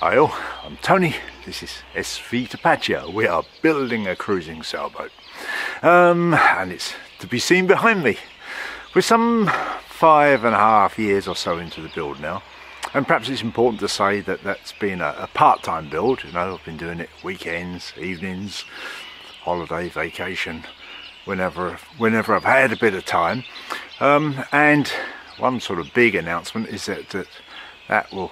Hi all, I'm Tony, this is SV Tapatya. We are building a cruising sailboat. Um, and it's to be seen behind me. We're some five and a half years or so into the build now. And perhaps it's important to say that that's been a, a part-time build. You know, I've been doing it weekends, evenings, holiday, vacation, whenever, whenever I've had a bit of time. Um, and one sort of big announcement is that, that that will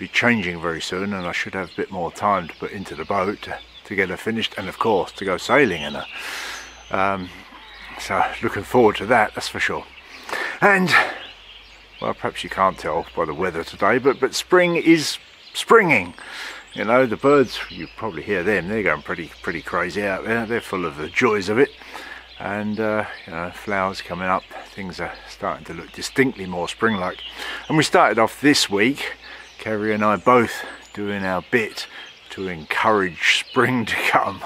be changing very soon and I should have a bit more time to put into the boat to, get her finished and of course to go sailing in her. Um, so looking forward to that, that's for sure. And well, perhaps you can't tell by the weather today, but but spring is springing. You know, the birds, you probably hear them, they're going pretty pretty crazy out there. They're full of the joys of it. And, uh, you know, flowers coming up, things are starting to look distinctly more spring-like. And we started off this week Kerry and I both doing our bit to encourage spring to come.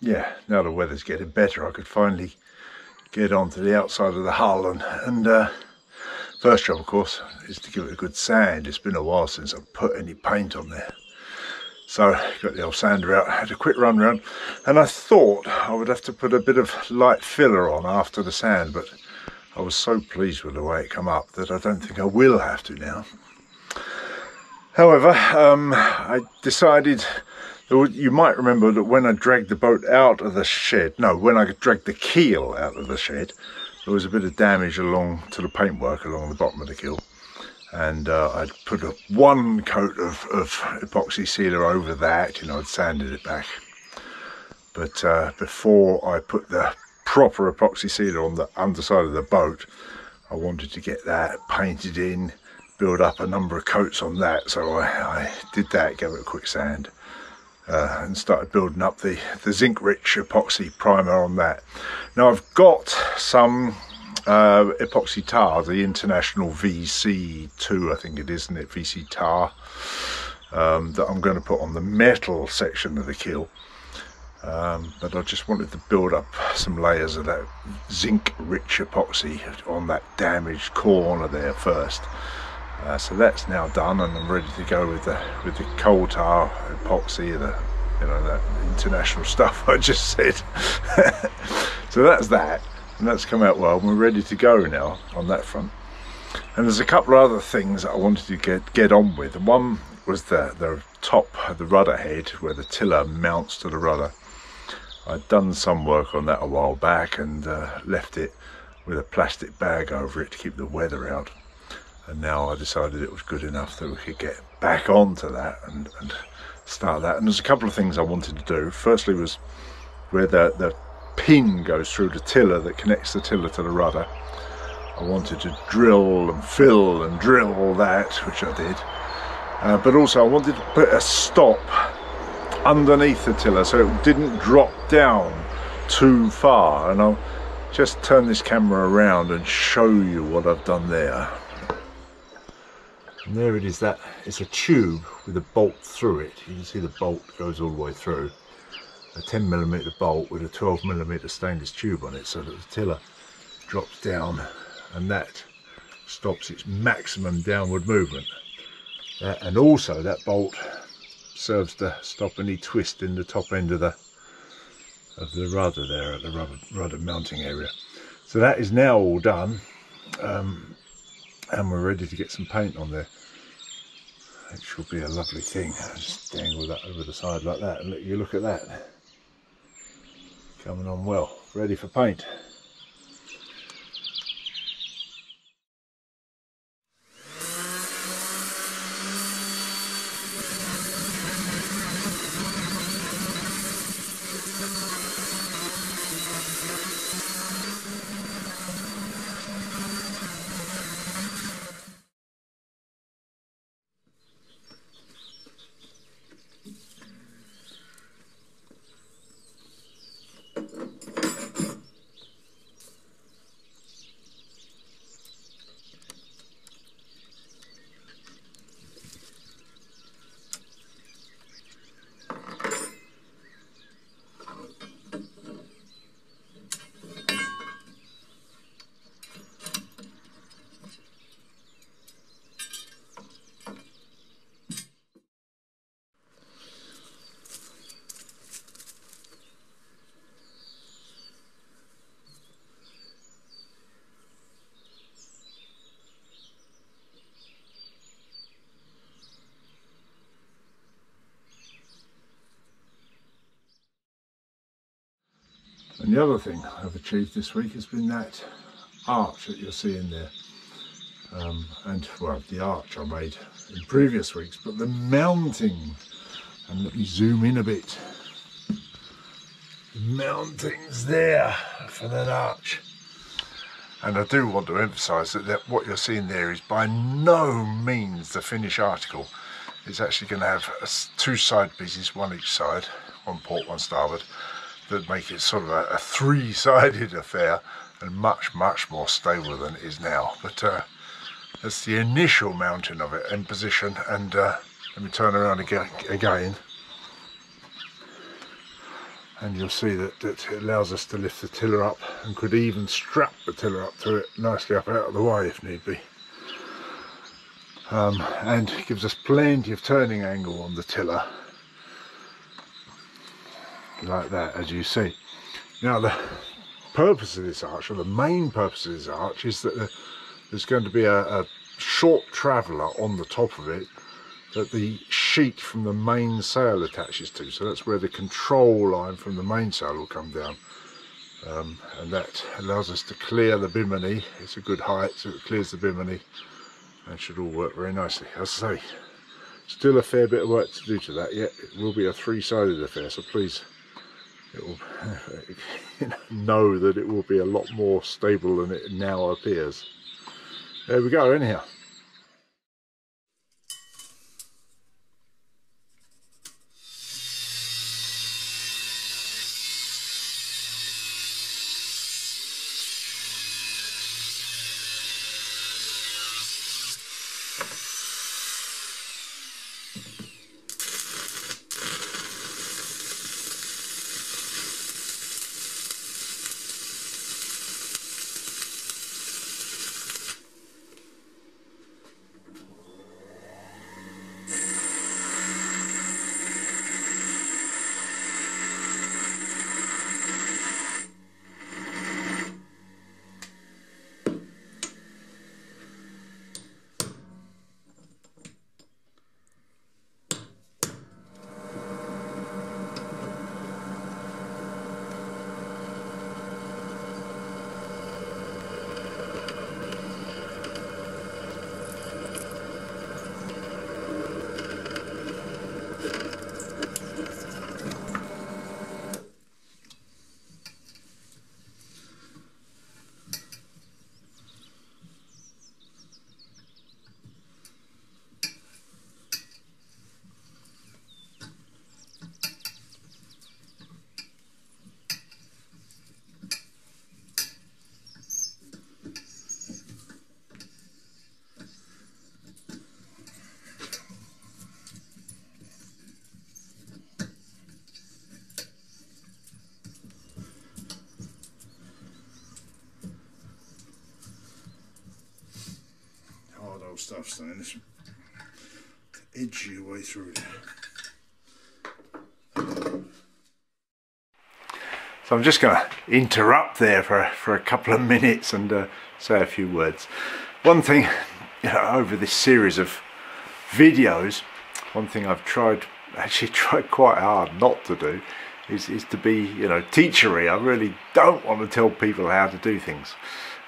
Yeah, now the weather's getting better, I could finally get onto the outside of the hull and, and uh, first job of course is to give it a good sand. It's been a while since I've put any paint on there. So got the old sander out, had a quick run round and I thought I would have to put a bit of light filler on after the sand but I was so pleased with the way it come up that I don't think I will have to now. However, um, I decided you might remember that when I dragged the boat out of the shed, no, when I dragged the keel out of the shed, there was a bit of damage along to the paintwork along the bottom of the keel. And uh, I'd put a, one coat of, of, epoxy sealer over that, you know, I'd sanded it back. But uh, before I put the proper epoxy sealer on the underside of the boat, I wanted to get that painted in, build up a number of coats on that. So I, I did that, gave it a quick sand uh, and started building up the, the zinc rich epoxy primer on that. Now I've got some uh, epoxy tar, the International VC2 I think it is, isn't it, VC tar, um, that I'm going to put on the metal section of the keel. Um, but I just wanted to build up some layers of that zinc rich epoxy on that damaged corner there first. Uh, so that's now done and I'm ready to go with the with the coal tar epoxy the you know that international stuff I just said. So that's that and that's come out well. We're ready to go now on that front. And there's a couple of other things that I wanted to get get on with. One was the the top of the rudder head where the tiller mounts to the rudder. I'd done some work on that a while back and uh, left it with a plastic bag over it to keep the weather out and now I decided it was good enough that we could get back onto that and, and start that. And there's a couple of things I wanted to do. Firstly was where the, the pin goes through the tiller that connects the tiller to the rudder. I wanted to drill and fill and drill that, which I did. Uh, but also I wanted to put a stop underneath the tiller so it didn't drop down too far. And I'll just turn this camera around and show you what I've done there. And there it is, that it's a tube with a bolt through it. You can see the bolt goes all the way through. A 10 millimeter bolt with a 12 millimeter stainless tube on it so that the tiller drops down and that stops its maximum downward movement. Uh, and also that bolt serves to stop any twist in the top end of the of the rudder there at the rudder, rudder mounting area. So that is now all done. Um, and we're ready to get some paint on there it should be a lovely thing just dangle that over the side like that and let you look at that. Coming on well. Ready for paint And the other thing I've achieved this week has been that arch that you're seeing there. Um, and well, the arch I made in previous weeks, but the mounting, and let me zoom in a bit. The mountings there for that arch. And I do want to emphasise that, that what you're seeing there is by no means the finished article. It's actually going to have two side pieces, one each side, one port, one starboard, that make it sort of a, a three-sided affair and much, much more stable than it is now. But uh, that's the initial mounting of it in position. And uh, let me turn around again, again. And you'll see that, that it allows us to lift the tiller up and could even strap the tiller up to it nicely up out of the way if need be. Um, and gives us plenty of turning angle on the tiller like that as you see. Now the purpose of this arch or the main purpose of this arch is that there's going to be a, a short traveller on the top of it that the sheet from the main sail attaches to. So that's where the control line from the mainsail will come down. Um, and that allows us to clear the bimini. It's a good height so it clears the bimini. And should all work very nicely. As I say still a fair bit of work to do to that yet it will be a three-sided affair so please it will know that it will be a lot more stable than it now appears. There we go, anyhow. Stuff, so edge your way through it. So I'm just going to interrupt there for, for a couple of minutes and uh, say a few words. One thing you know, over this series of videos, one thing I've tried, actually tried quite hard not to do, is, is to be, you know, teachery. I really don't want to tell people how to do things.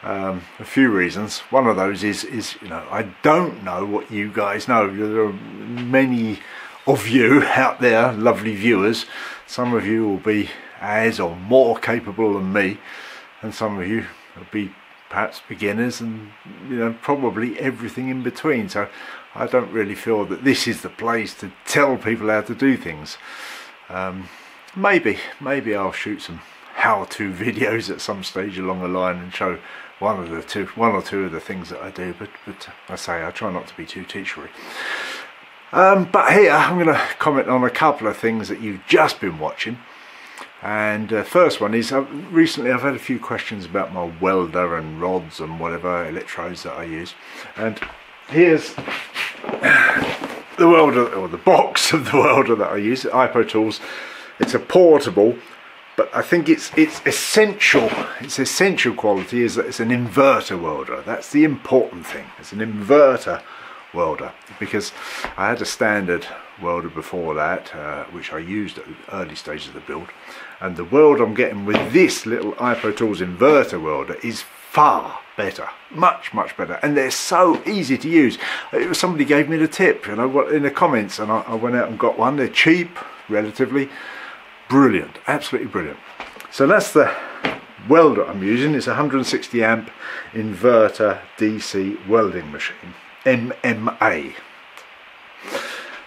Um, a few reasons. One of those is, is, you know, I don't know what you guys know. There are many of you out there, lovely viewers. Some of you will be as or more capable than me, and some of you will be perhaps beginners and you know probably everything in between so I don't really feel that this is the place to tell people how to do things um, maybe maybe I'll shoot some how-to videos at some stage along the line and show one of the two one or two of the things that I do but but I say I try not to be too teachery. Um, but here I'm going to comment on a couple of things that you've just been watching. And uh, first one is uh, recently I've had a few questions about my welder and rods and whatever electrodes that I use. And here's the welder or the box of the welder that I use IPO tools. It's a portable but I think it's it's essential its essential quality is that it's an inverter welder. That's the important thing. It's an inverter welder. Because I had a standard welder before that uh, which I used at the early stages of the build. And the weld I'm getting with this little IPO Tools inverter welder is far better much much better. And they're so easy to use. It was somebody gave me the tip you know in the comments and I, I went out and got one. They're cheap relatively brilliant absolutely brilliant so that's the welder I'm using it's a 160 amp inverter DC welding machine MMA.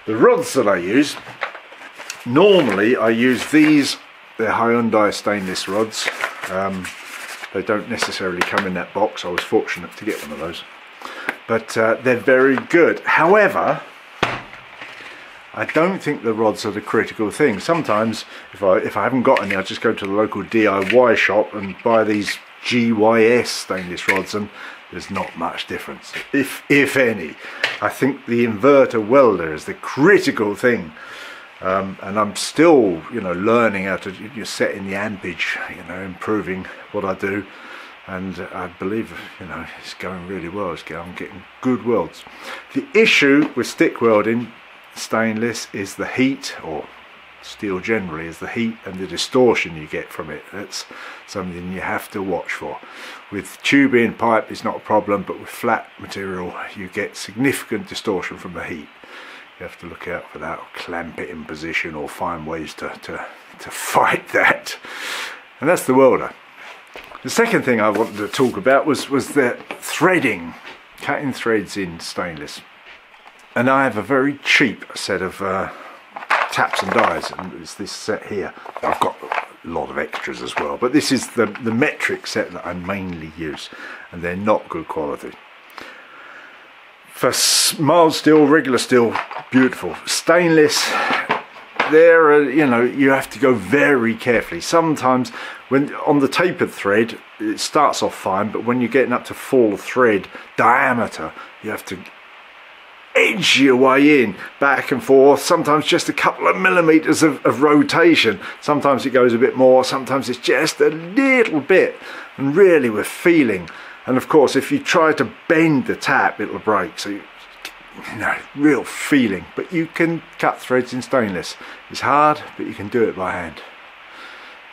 The rods that I use, normally I use these, they're Hyundai stainless rods. Um, they don't necessarily come in that box, I was fortunate to get one of those. But uh, they're very good. However, I don't think the rods are the critical thing. Sometimes, if I if I haven't got any, I just go to the local DIY shop and buy these GYS stainless rods, and there's not much difference, if, if any. I think the inverter welder is the critical thing. Um, and I'm still, you know, learning how to you set in the ampage, you know, improving what I do. And I believe, you know, it's going really well. It's, I'm getting good welds. The issue with stick welding stainless is the heat, or steel generally is the heat and the distortion you get from it. That's something you have to watch for. With tubing pipe it's not a problem but with flat material you get significant distortion from the heat. You have to look out for that or clamp it in position or find ways to, to, to fight that. And that's the welder. The second thing I wanted to talk about was, was the threading, cutting threads in stainless. And I have a very cheap set of uh, taps and dies and it's this set here. I've got a lot of extras as well but this is the the metric set that I mainly use and they're not good quality. For mild steel regular steel beautiful. Stainless there are you know you have to go very carefully. Sometimes when on the tapered thread it starts off fine but when you're getting up to full thread diameter you have to edge your way in back and forth sometimes just a couple of millimeters of, of, rotation. Sometimes it goes a bit more sometimes it's just a little bit. And really we're feeling. And of course if you try to bend the tap it'll break. So you, you know real feeling. But you can cut threads in stainless. It's hard but you can do it by hand.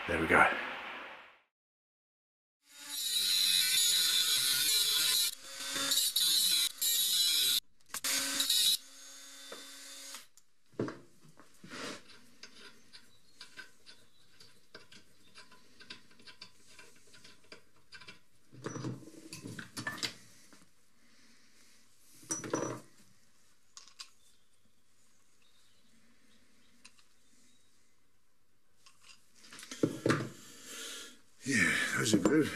There we go Good.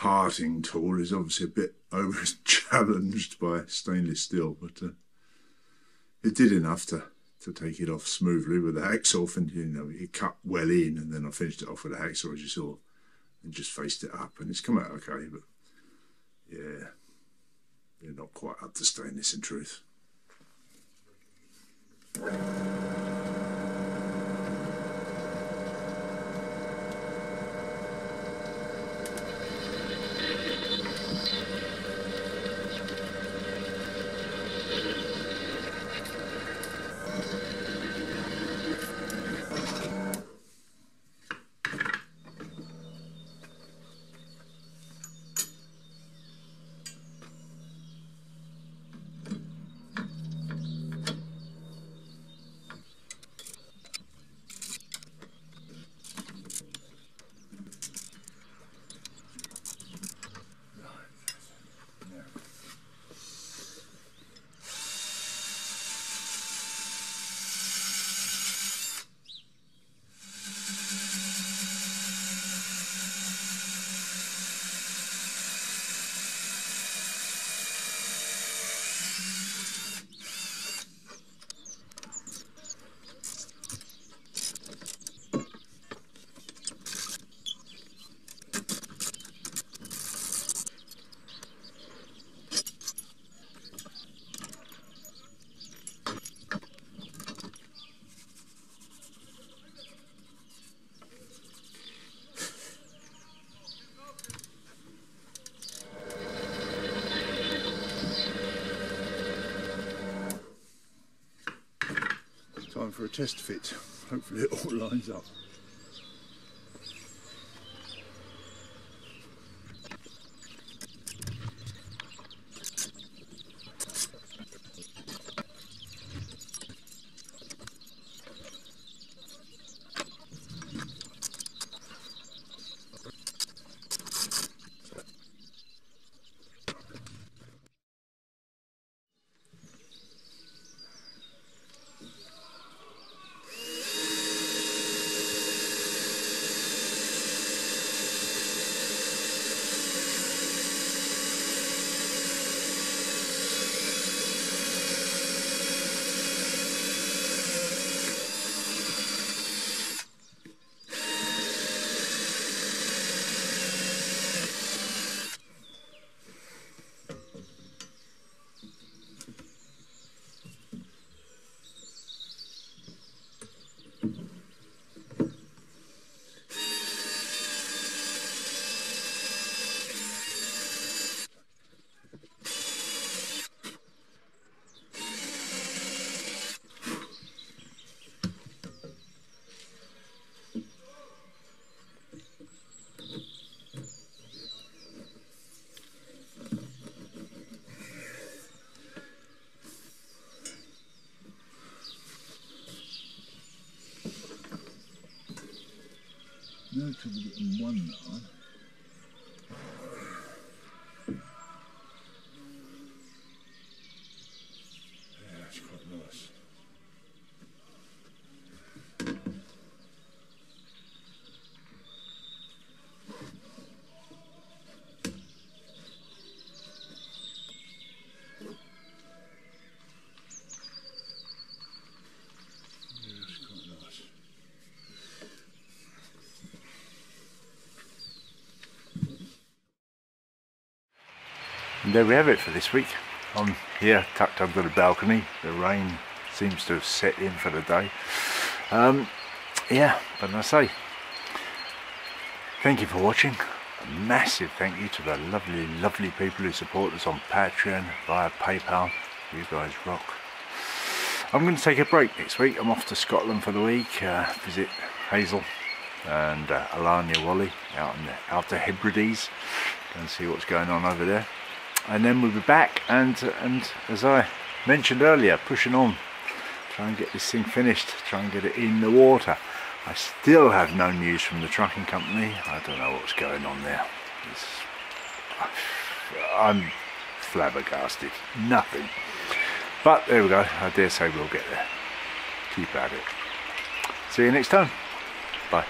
Parting tool is obviously a bit over challenged by stainless steel, but uh, it did enough to, to take it off smoothly with the hacksaw. And you know, it cut well in, and then I finished it off with a hacksaw, as you saw, and just faced it up, and it's come out okay. But yeah, they're not quite up to stainless in truth. time for a test fit. Hopefully it all lines up. And there we have it for this week. I'm here tucked under the balcony. The rain seems to have set in for the day. Um, yeah, but I say, thank you for watching. A massive thank you to the lovely, lovely people who support us on Patreon, via PayPal. You guys rock. I'm going to take a break next week. I'm off to Scotland for the week, uh, visit Hazel and uh, Alania Wally out in the Outer Hebrides. Go and see what's going on over there. And then we'll be back and, and as I mentioned earlier, pushing on. Try and get this thing finished, try and get it in the water. I still have no news from the trucking company. I don't know what's going on there. It's, I'm flabbergasted. Nothing. But there we go. I dare say we'll get there. Keep at it. See you next time. Bye.